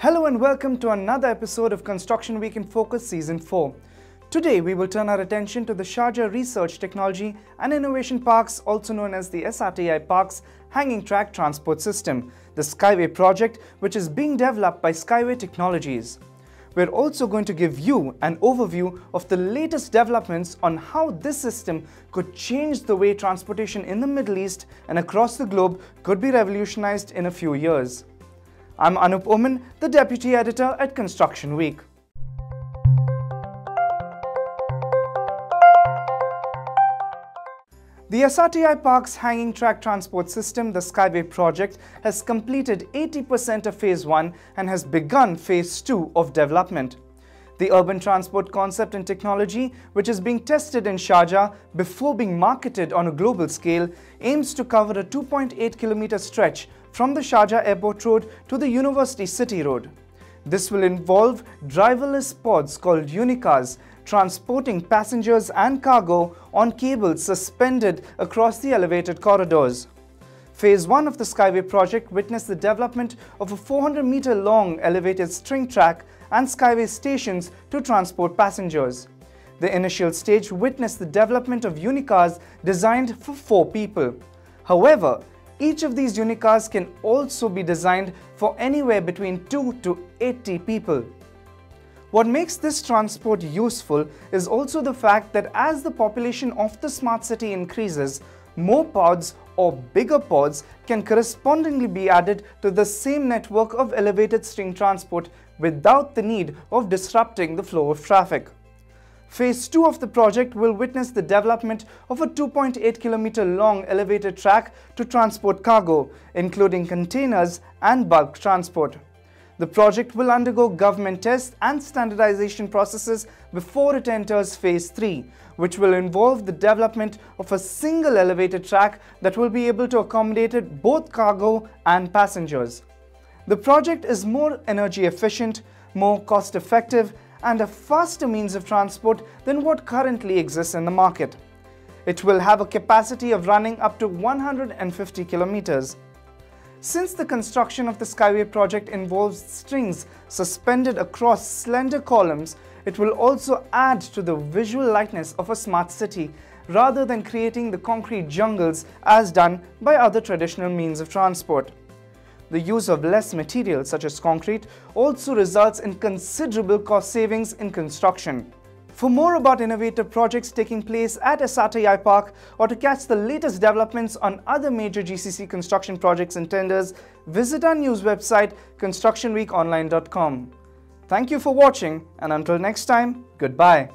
Hello and welcome to another episode of Construction Week in Focus Season 4. Today we will turn our attention to the Sharjah Research Technology and Innovation Parks, also known as the SRTI Parks Hanging Track Transport System, the Skyway project which is being developed by Skyway Technologies. We're also going to give you an overview of the latest developments on how this system could change the way transportation in the Middle East and across the globe could be revolutionized in a few years. I'm Anup Oommen, the Deputy Editor at Construction Week. The SRTI Park's hanging track transport system, the Skyway project, has completed 80% of Phase 1 and has begun Phase 2 of development. The urban transport concept and technology, which is being tested in Sharjah before being marketed on a global scale, aims to cover a 2.8 kilometer stretch from the Sharjah Airport Road to the University City Road. This will involve driverless pods called unicars transporting passengers and cargo on cables suspended across the elevated corridors. Phase 1 of the Skyway project witnessed the development of a 400 meter long elevated string track and Skyway stations to transport passengers. The initial stage witnessed the development of unicars designed for four people. However, each of these unicars can also be designed for anywhere between 2 to 80 people. What makes this transport useful is also the fact that as the population of the smart city increases, more pods or bigger pods can correspondingly be added to the same network of elevated string transport without the need of disrupting the flow of traffic. Phase 2 of the project will witness the development of a 2.8 kilometer long elevated track to transport cargo, including containers and bulk transport. The project will undergo government tests and standardization processes before it enters Phase 3, which will involve the development of a single elevated track that will be able to accommodate both cargo and passengers. The project is more energy efficient, more cost effective, and a faster means of transport than what currently exists in the market. It will have a capacity of running up to 150 kilometers. Since the construction of the Skyway project involves strings suspended across slender columns, it will also add to the visual lightness of a smart city rather than creating the concrete jungles as done by other traditional means of transport. The use of less material such as concrete also results in considerable cost savings in construction. For more about innovative projects taking place at SRTI Park or to catch the latest developments on other major GCC construction projects and tenders, visit our news website constructionweekonline.com. Thank you for watching and until next time, goodbye.